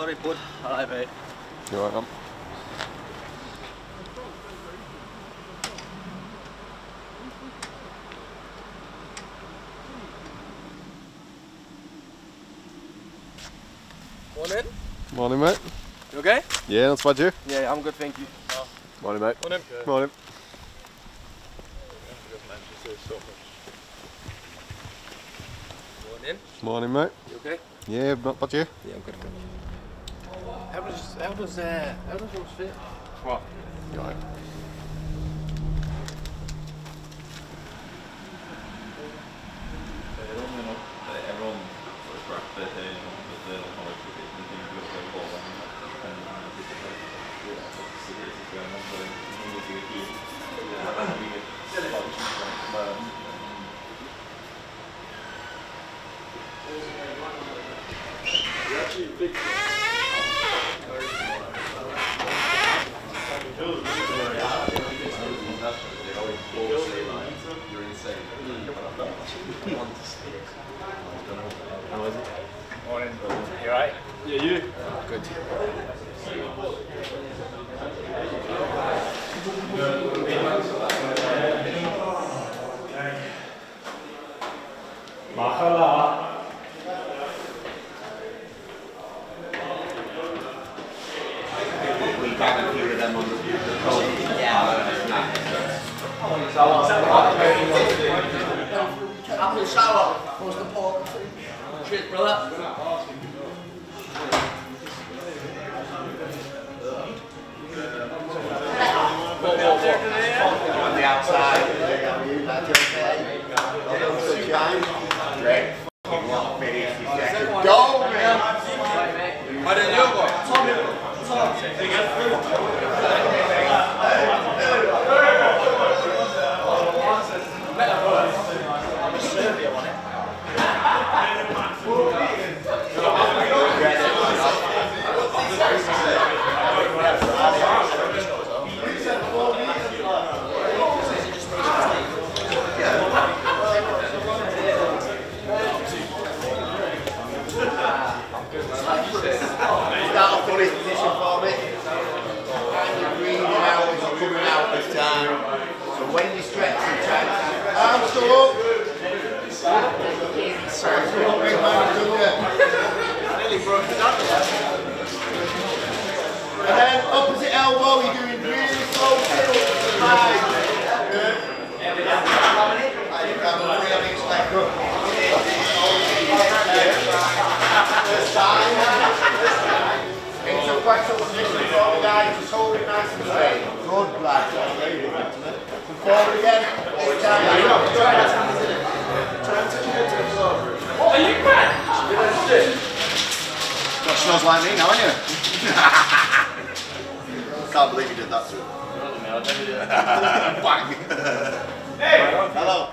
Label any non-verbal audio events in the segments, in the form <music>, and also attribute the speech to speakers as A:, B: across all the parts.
A: Sorry, bud. Alright, mate.
B: You alright, man?
A: Morning.
B: Morning, mate.
A: You okay?
B: Yeah, not bad, you?
A: Yeah, I'm good, thank you.
B: Morning, mate.
C: Morning.
B: Morning.
A: Morning.
B: Morning, mate.
A: You okay?
B: Yeah, not bad, you?
A: Yeah, I'm good, thank you. How does how does uh how does yours fit?
C: What?
B: You alright?
C: Morning. You alright? Yeah, you?
A: Good. Apple sour. What's the pork? Cheers, brother.
D: on the outside. Great. Fucking what a finish. He's second. Go, man.
A: Why didn't you go?
D: Start Sorry, still up, big man, it's under. And then opposite elbow, you're doing really slow tilt. Five. Good. Ah, you on each leg. Good. Time. Into. Good. Got smells like me now, aren't you? <laughs> Can't believe you did that to him. Bang! <laughs> hey! Hello.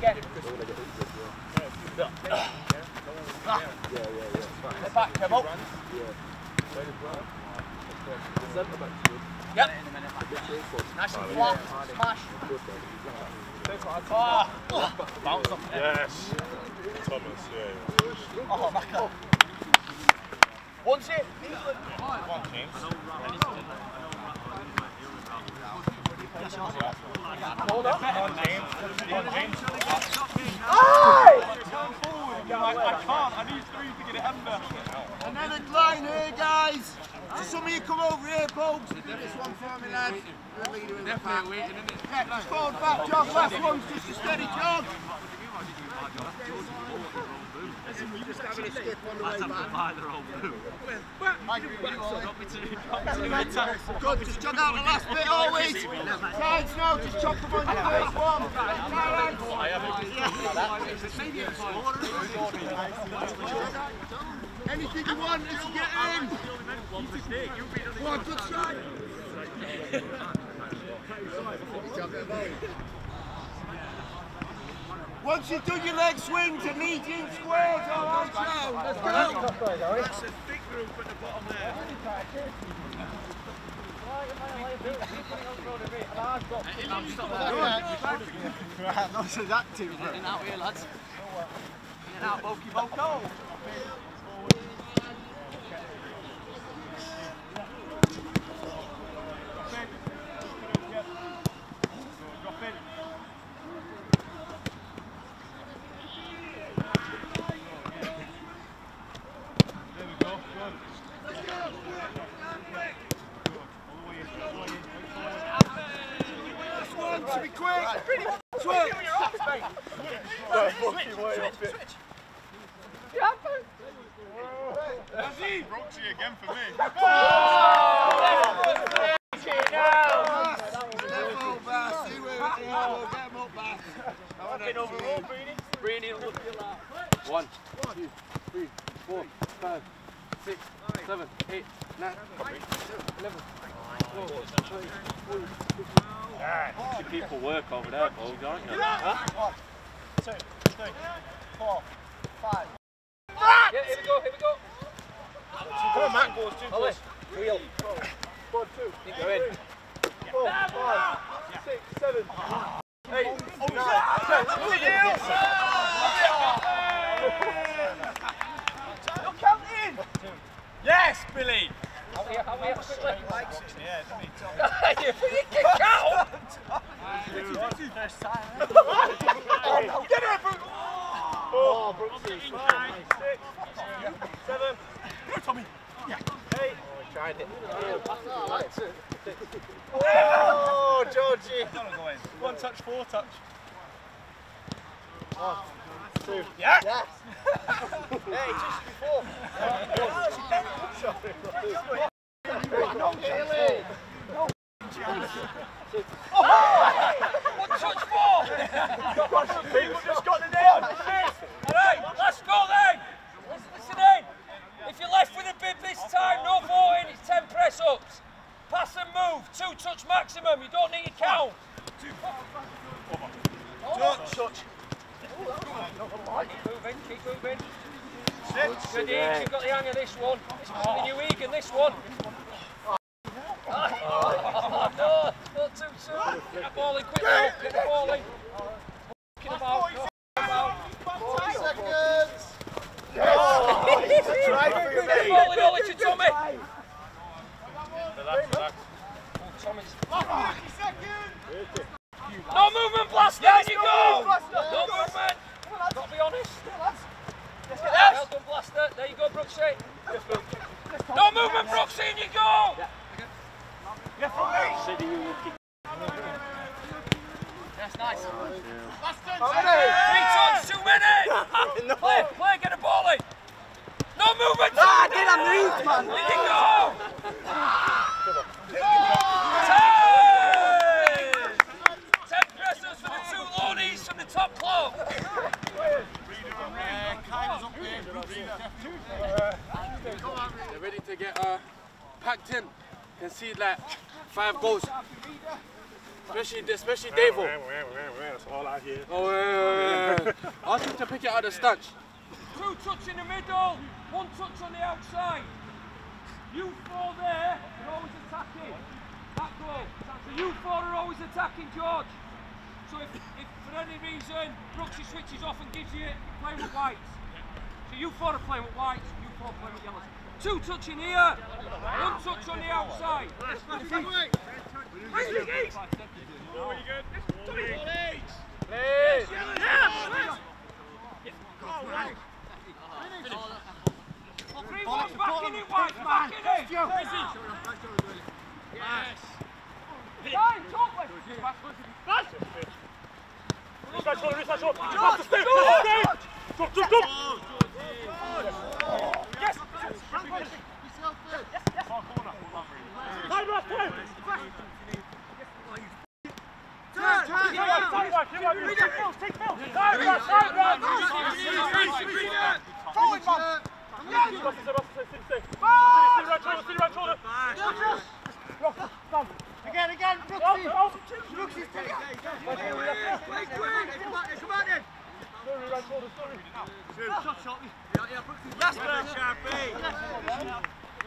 A: Get back, come up. Yep. Nice and flat. Smash. Oh, bounce off.
C: Yes. Thomas, yeah.
A: Oh, back up. Once it.
C: Come James.
A: Hold up.
C: On, James. On, James.
E: And then a line here, guys.
D: Some of you come over here, Bugs. Do this one for me. The leader of the pack. Yeah, forward back, jog. Last one's just a steady jog. Just having a skip on the way back. Good, just jog out the last bit always. Sides now, just chop them on your first one. Anything you want you get in. Come on, good try. Once you've done your leg swings and medium squares, all right now. Let's go. That's a big group
C: at the bottom there.
D: Nice and active, getting out here, lads. Get out, One, to be quick. Switch. 'em up,
A: One, two, three, four, five, six, seven, eight, nine, eleven.
E: You people work over there, Bogues, aren't you? Huh? One, two, three, four, five. Matt!
A: Yeah, here we go, here we go.
C: Come on, Matt. Goes two, too
A: Ollie,
C: close.
A: wheel. Keep going.
C: Yes, Billy.
A: Out here, out here, quickly.
C: Yeah, doesn't he?
A: You freaking kick out!
C: Oh, Brooksy. Five, six, seven. Go, Tommy. Yeah. Eight.
A: Tried it.
C: Oh, Georgie. One touch, four touch. One, two. Yeah. Yes. <laughs> hey, just before.
A: One touch four!
C: People just got the nail.
A: Alright, let's go then! Listen, listen in! If you're left with a bib this time, no voting, it's 10 press ups. Pass and move, two touch maximum, you don't need a count.
C: Touch. Touch.
A: Keep moving, keep moving. Good Eags, you've got the hang of this one. It's the new Egan, this one. Oh, no, not too soon. Get the ball in quick now, get the ball in. Talking about, talking about.
D: seconds.
A: Get the ball in, Ollie, to Tommy.
C: Relax, relax.
A: Oh, Tommy's. No movement, blast down you go! No movement! Got to be honest. Well done, Blaster. There you go, Brooksy. No
F: 10 see like five goals. Especially, especially Davo.
C: That's all I here.
F: Oh, yeah. <laughs> Ask him to pick it out of the stanch.
A: Two touch in the middle, one touch on the outside. You four there are always attacking. That goal. So you four are always attacking, George. So if, if for any reason Brooksy switches off and gives you it, you play with whites. So you four are playing with whites, you four are playing with yellows. Two touch in here, one touch on the outside. Three ones back in it, whites, back in it. Fine, top left.
F: Again, again, Brooksy. Brooksy's taking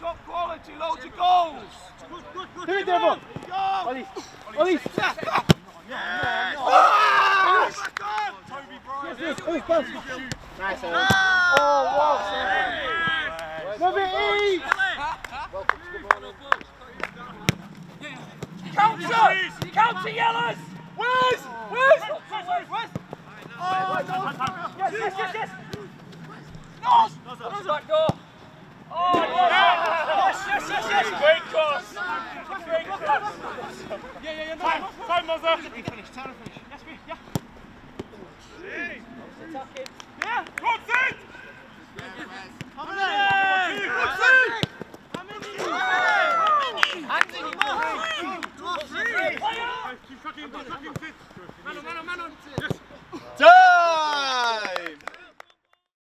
A: Top quality, loads of goals.
D: Do it, Devon.
A: Go!
D: Ollie. Ollie.
A: Ah!
D: Yes, yes, pass. Nice, Ollie. Oh, wow. Love it, E.
A: Counter! Counter yellows! Where's? Where's? Where's? Oh, yes, yes, yes, yes! Nos! Nos back door! Oh, yes! Yes, yes, yes, yes! Great cross! Great cross! Yeah, yeah, yeah, no. Time, time, Mother!
F: Finish, time to finish.
A: Yes, me, yeah. Attacking. Yeah, what's it?
F: Come on,
A: What's it? Hands in your mouth!
D: Time.